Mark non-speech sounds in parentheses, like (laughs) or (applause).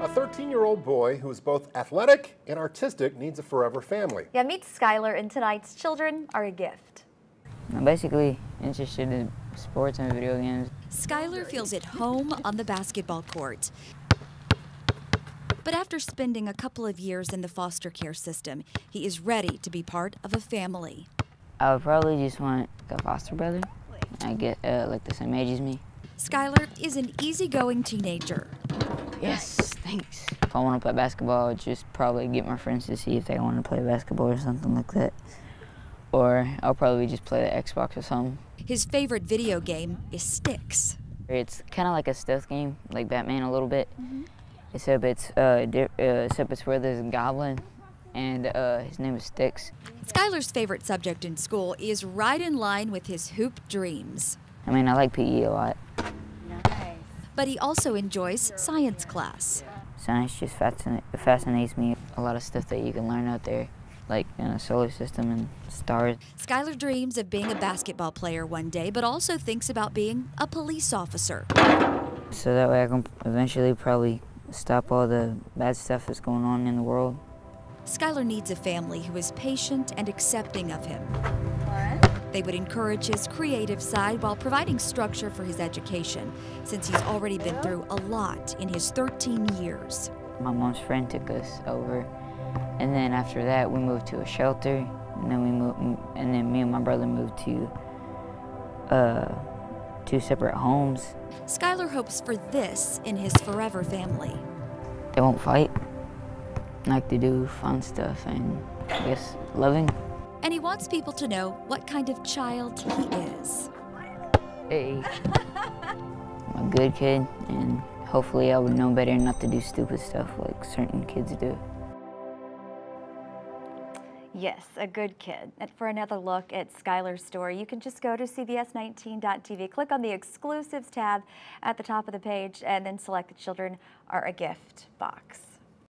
A 13-year-old boy who is both athletic and artistic needs a forever family. Yeah, meet Skylar in tonight's Children Are a Gift. I'm basically interested in sports and video games. Skylar feels at home on the basketball court. But after spending a couple of years in the foster care system, he is ready to be part of a family. I would probably just want a foster brother. I get uh, like the same age as me. Skylar is an easygoing teenager. Yes, thanks. If I want to play basketball, I would just probably get my friends to see if they want to play basketball or something like that. Or I'll probably just play the Xbox or something. His favorite video game is Styx. It's kind of like a stealth game, like Batman a little bit. Mm -hmm. Except it's uh, uh, except it's where there's a goblin, and uh, his name is Styx. Skylar's favorite subject in school is right in line with his hoop dreams. I mean, I like PE a lot but he also enjoys science class. Science just fascinates me. A lot of stuff that you can learn out there, like in a solar system and stars. Skylar dreams of being a basketball player one day, but also thinks about being a police officer. So that way I can eventually probably stop all the bad stuff that's going on in the world. Skylar needs a family who is patient and accepting of him. They would encourage his creative side while providing structure for his education, since he's already been through a lot in his 13 years. My mom's friend took us over, and then after that we moved to a shelter, and then we moved, and then me and my brother moved to uh, two separate homes. Skylar hopes for this in his forever family. They won't fight, like to do fun stuff and I guess loving and he wants people to know what kind of child he is. Hey. (laughs) I'm a good kid, and hopefully I would know better not to do stupid stuff like certain kids do. Yes, a good kid. And for another look at Skylar's story, you can just go to CBS19.tv, click on the exclusives tab at the top of the page, and then select the Children Are a Gift box.